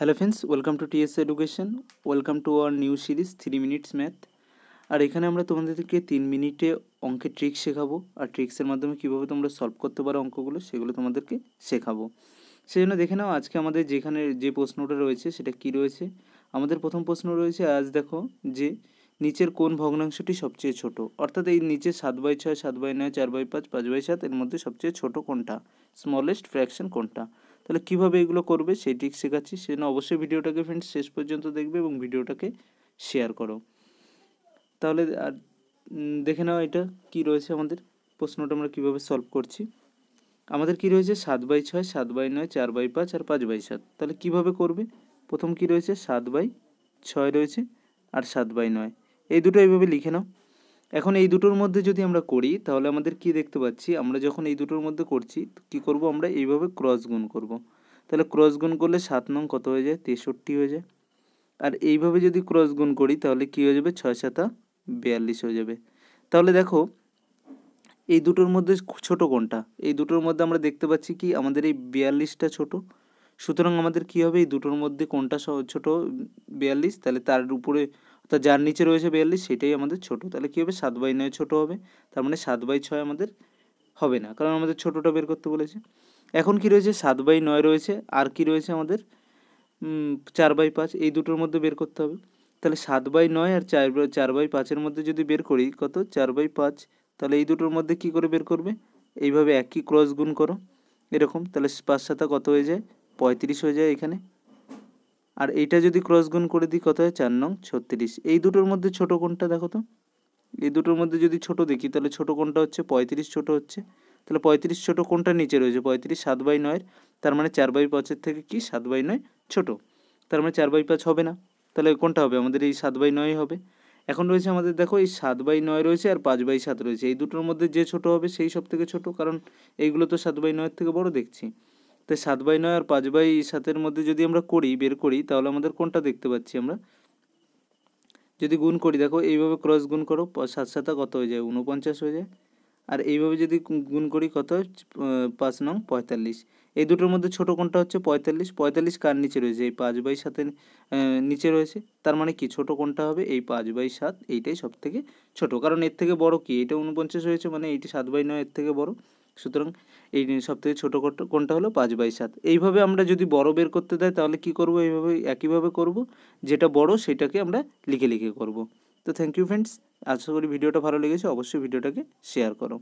Hello friends welcome to TS education welcome to our new series three minutes math আর এখানে আমরা তোমাদেরকে তিন মিনিটে অঙ্কের ট্রিক শেখাবো। আর ট্রিক্সের মাধ্যমে কীভাবে তোমরা সলভ করতে পারো অঙ্কগুলো, সেগুলো তোমাদেরকে শেখাবো। সেই জন্য দেখে নাও, আজকে আমাদের যেখানে যে প্রশ্নটা রয়েছে, সেটা কি রয়েছে? আমাদের প্রথম প্রশ্ন রয়েছে আজ দেখো যে, নিচের কোন ভগ্নাংশটি সবচেয়ে ছোট? অর্থাৎ এই নিচে সাত বাই ছয়, সাত বাই নয়, চার বাই পাঁচ পাঁচ বাই সাত, এর মধ্যে সবচেয়ে ছোট কোনটা? স্মলেস্ট ফ্র্যাকশন কোনটা? তাহলে কীভাবে এগুলো করবে সেই ট্রিক শেখাচ্ছি সেজন্য অবশ্যই ভিডিওটাকে ফ্রেন্ডস শেষ পর্যন্ত দেখবে এবং ভিডিওটাকে শেয়ার করো। তাহলে আর দেখে নাও এটা কি রয়েছে আমাদের, প্রশ্নটা আমরা কীভাবে সলভ করছি। আমাদের কি রয়েছে? সাত বাই ছয়, সাত বাই নয়, চার বাই পাঁচ আর পাঁচ বাই সাত। তাহলে কীভাবে করবে? প্রথম কি রয়েছে? সাত বাই ছয় রয়েছে আর সাত বাই নয়। এই দুটো এইভাবে লিখে নাও। এখন এই দুটোর মধ্যে যদি আমরা করি, তাহলে আমাদের কি দেখতে পাচ্ছি? আমরা যখন এই দুটোর মধ্যে করছি, কি করব? আমরা এইভাবে ক্রস গুণ করব। তাহলে ক্রস গুণ করলে সাত নং কত হয়ে যায়? তেষট্টি হয়ে যায়। আর এইভাবে যদি ক্রস গুণ করি, তাহলে কি হয়ে যাবে? ছয় সাতা বিয়াল্লিশ হয়ে যাবে। তাহলে দেখো, এই দুটোর মধ্যে ছোট কোনটা? এই দুটোর মধ্যে আমরা দেখতে পাচ্ছি কি? আমাদের এই বিয়াল্লিশটা ছোট। সুতরাং আমাদের কি হবে? এই দুটোর মধ্যে কোনটা ছোট? বিয়াল্লিশ। তাহলে তার উপরে অর্থাৎ যার নিচে রয়েছে বিয়াল্লিশ, সেটাই আমাদের ছোট। তাহলে কী হবে? সাত বাই নয় ছোটো হবে। তার মানে সাত বাই ছয় আমাদের হবে না, কারণ আমাদের ছোটোটা বের করতে বলেছে। এখন কি রয়েছে? সাত বাই নয় রয়েছে। আর কি রয়েছে আমাদের? চার বাই পাঁচ। এই দুটোর মধ্যে বের করতে হবে। তাহলে সাত বাই নয় আর চার বাই চার বাই পাঁচের মধ্যে যদি বের করি, কত? চার বাই পাঁচ। তাহলে এই দুটোর মধ্যে কি করে বের করবে? এইভাবে একই ক্রস গুণ করো। এরকম। তাহলে পাঁচ সাতা কত হয়ে যায়? পঁয়ত্রিশ হয়ে যায় এখানে। আর এইটা যদি ক্রস গুণ করে দিই, কত হয়? চার নং ছত্রিশ। এই দুটোর মধ্যে ছোট কোনটা দেখো তো। এই দুটোর মধ্যে যদি ছোট দেখি, তাহলে ছোট কোনটা হচ্ছে পঁয়ত্রিশ ছোট হচ্ছে। তাহলে পঁয়ত্রিশ ছোট কোনটা নিচে রয়েছে। পঁয়ত্রিশ সাত বাই নয়ের, তার মানে চার বাই পাঁচের থেকে কি? সাত বাই নয় ছোট। তার মানে চার বাই পাঁচ হবে না। তাহলে কোনটা হবে? আমাদের এই সাত বাই নয় হবে। এখন রয়েছে আমাদের দেখো, এই সাত বাই নয় রয়েছে আর পাঁচ বাই সাত রয়েছে। এই দুটোর মধ্যে যে ছোট হবে, সেই সব থেকে ছোট, কারণ এইগুলো তো সাত বাই নয়ের থেকে বড় দেখছি। তাই সাত বাই নয় আর পাঁচ বাই সাতের মধ্যে যদি আমরা করি, বের করি, তাহলে আমাদের কোনটা দেখতে পাচ্ছি আমরা? যদি গুণ করি, দেখো এইভাবে ক্রস গুণ করো সাত সাতা কত হয়ে যায়? উনপঞ্চাশ হয়ে যায়। আর এইভাবে যদি গুণ করি, কত? পাঁচ নং পঁয়তাল্লিশ। এই দুটোর মধ্যে ছোট কোনটা হচ্ছে পঁয়তাল্লিশ? পঁয়তাল্লিশ কার নিচে রয়েছে? এই পাঁচ বাই সাতের নিচে রয়েছে। তার মানে কি? ছোট কোনটা হবে? এই পাঁচ বাই সাত, এইটাই সব থেকে ছোটো। কারণ এর থেকে বড় কি? এটা উনপঞ্চাশ হয়েছে মানে এইটি সাত বাই নয় এর থেকে বড়। সুতরাং এই সব থেকে ছোটো কোনটা হলো পাঁচ বাই সাত। এইভাবে আমরা যদি বড় বের করতে দেয়, তাহলে কি করব? এইভাবে, একইভাবে করব। যেটা বড়, সেটাকে আমরা লিখে লিখে করব। তো থ্যাংক ইউ ফ্রেন্ডস আশা করি ভিডিওটা ভালো লেগেছে। অবশ্যই ভিডিওটাকে শেয়ার করো।